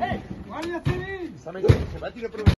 ¡Eh! ¡Guardia civil!